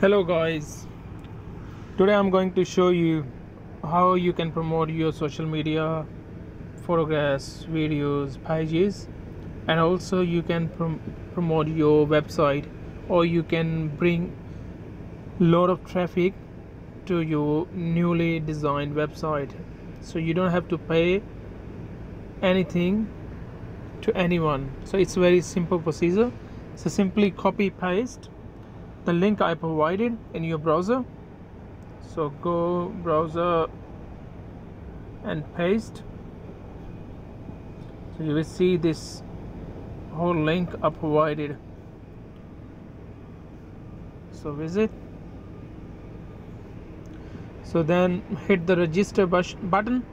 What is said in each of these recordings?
hello guys. Today i'm going to show you how you can promote your social media photographs videos pages and also you can prom- promote your website or you can bring lot of traffic to your newly designed website. So you don't have to pay anything to anyone. So it's very simple procedure. So simply copy paste the link I provided in your browser. So go browser and paste. So you will see this whole link I provided. So visit. So then hit the register button.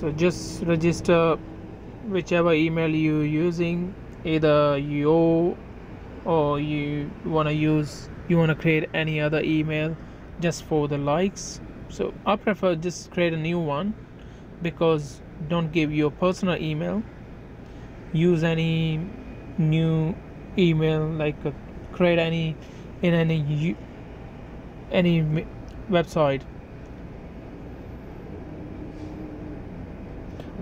So just register whichever email you using either you or you want to use you want to create any other email just for the likes. So i prefer just create a new one because don't give your personal email. Use any new email like uh, create any in any any website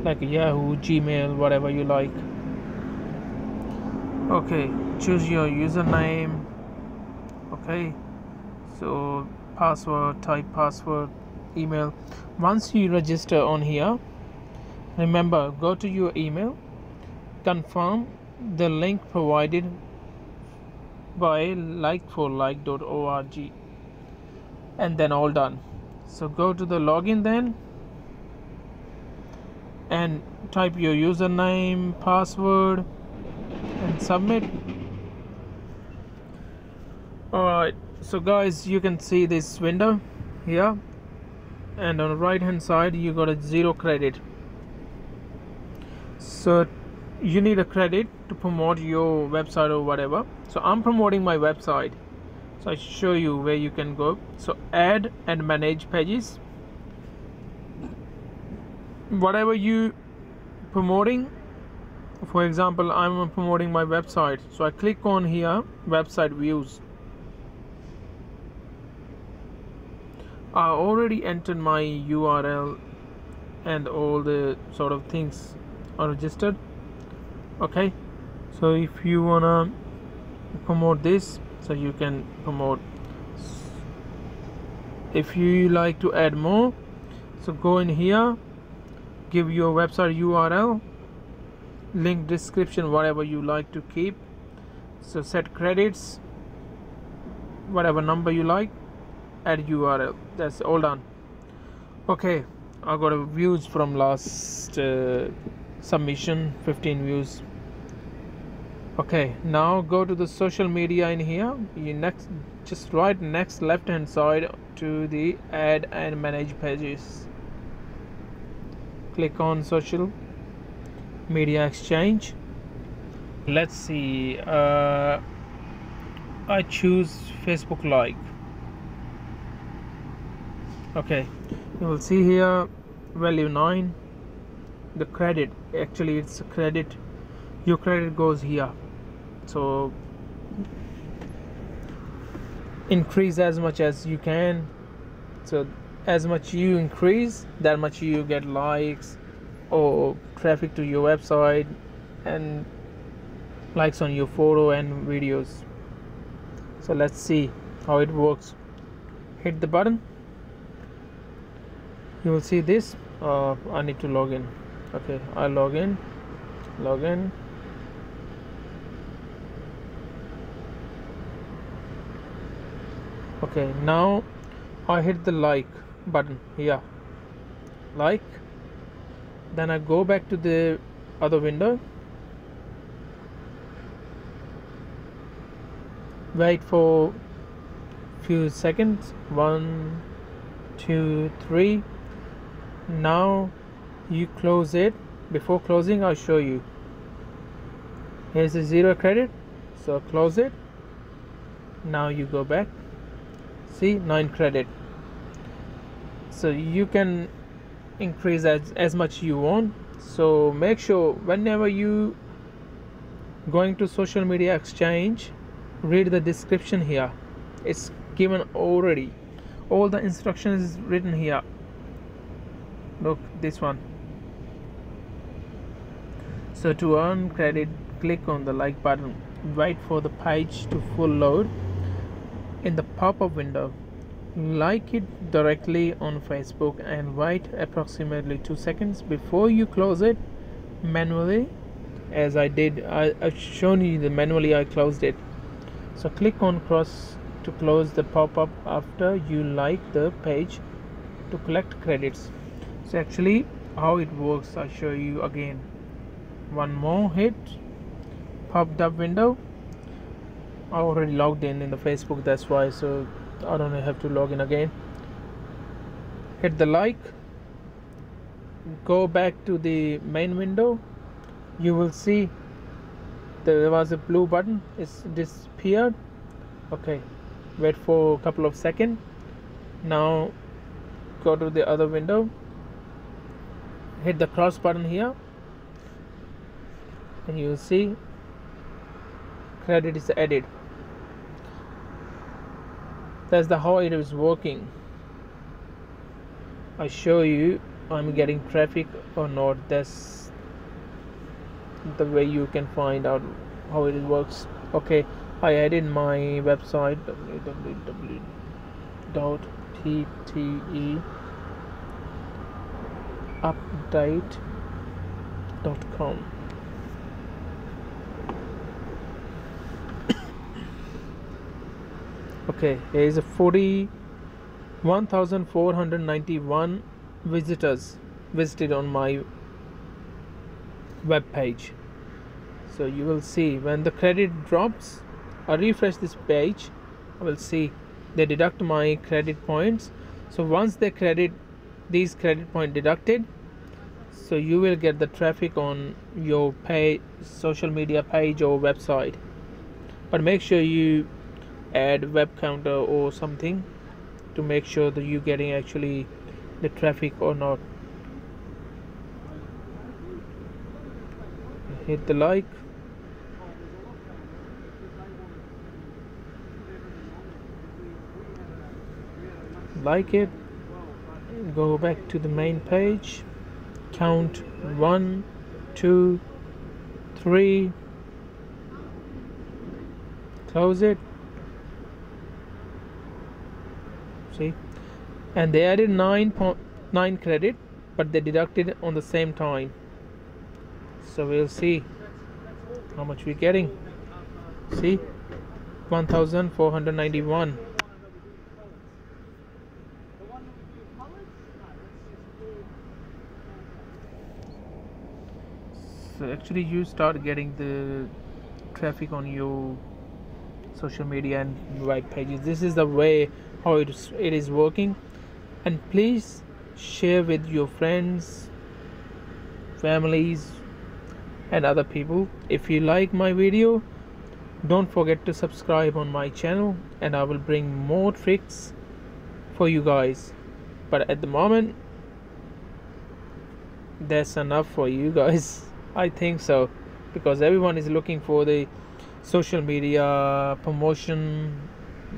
like Yahoo, Gmail, whatever you like. Okay, choose your username. Okay, so password, type password, email. Once you register on here, remember go to your email, confirm the link provided by likeforlike.org, and then all done. So go to the login then and type your username password and submit. Alright so guys you can see this window here. And on the right hand side you got a zero credit. So you need a credit to promote your website or whatever. So i'm promoting my website. So i show you where you can go. So add and manage pages whatever you promoting for example i'm promoting my website so i click on here website views. I already entered my url and all the sort of things are registered. Okay so if you wanna promote this so you can promote. If you like to add more so go in here give your website url link description whatever you like to keep. So set credits whatever number you like add url that's all done. Okay i got a views from last uh, submission 15 views. Okay now go to the social media in here. You next just right next left hand side to the add and manage pages click on social media exchange. Let's see uh, I choose Facebook like. Okay you will see here value 9 the credit. Actually it's a credit. Your credit goes here. So increase as much as you can. So as much you increase that much you get likes or traffic to your website and likes on your photo and videos. So let's see how it works. Hit the button. You will see this. Uh, I need to log in. Okay I log in log in. Okay now I hit the like button here. Like. Then I go back to the other window. Wait for few seconds. One two three. Now you close it. Before closing I'll show you. Here's a zero credit. So close it. Now you go back. See 9 credit so you can increase as, as much you want. So make sure whenever you going to social media exchange read the description here. It's given already. All the instructions is written here. Look this one. So to earn credit click on the like button. Wait for the page to full load in the pop-up window like it directly on Facebook and wait approximately 2 seconds before you close it manually as I did I, I've shown you the manually I closed it. So click on cross to close the pop-up after you like the page to collect credits. So actually how it works I'll show you again. One more hit popped up window. I already logged in in the Facebook that's why so I don't have to log in again. Hit the like. Go back to the main window. You will see there was a blue button. It's disappeared. Okay wait for a couple of seconds. Now go to the other window. Hit the cross button here. And you will see credit is added that's the how it is working. I show you I'm getting traffic or not. That's the way you can find out how it works. Okay I added my website www.tte update.com okay here is a 40 1491 visitors visited on my web page. So you will see when the credit drops I refresh this page. I will see they deduct my credit points. So once they credit these credit point deducted so you will get the traffic on your pay social media page or website. But make sure you add web counter or something to make sure that you're getting actually the traffic or not. Hit the like. Like it. Go back to the main page. Count one two three. Close it see and they added 9.9 credit but they deducted on the same time. So we'll see how much we're getting. See? 1491 so actually you start getting the traffic on your social media and web pages. This is the way how it is, it is working. And please share with your friends families and other people. If you like my video don't forget to subscribe on my channel and I will bring more tricks for you guys. But at the moment that's enough for you guys. I think so because everyone is looking for the social media promotion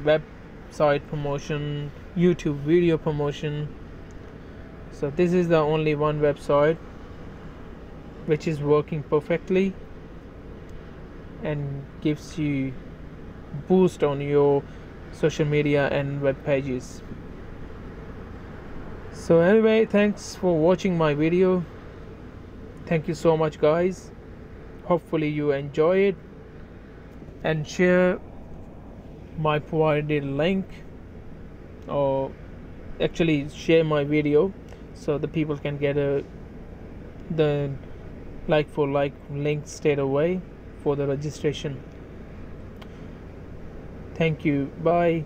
web site promotion youtube video promotion. So this is the only one website which is working perfectly and gives you boost on your social media and web pages. So anyway thanks for watching my video. Thank you so much guys. Hopefully you enjoy it and share my provided link or actually share my video so the people can get a the like for like link straight away for the registration. Thank you. Bye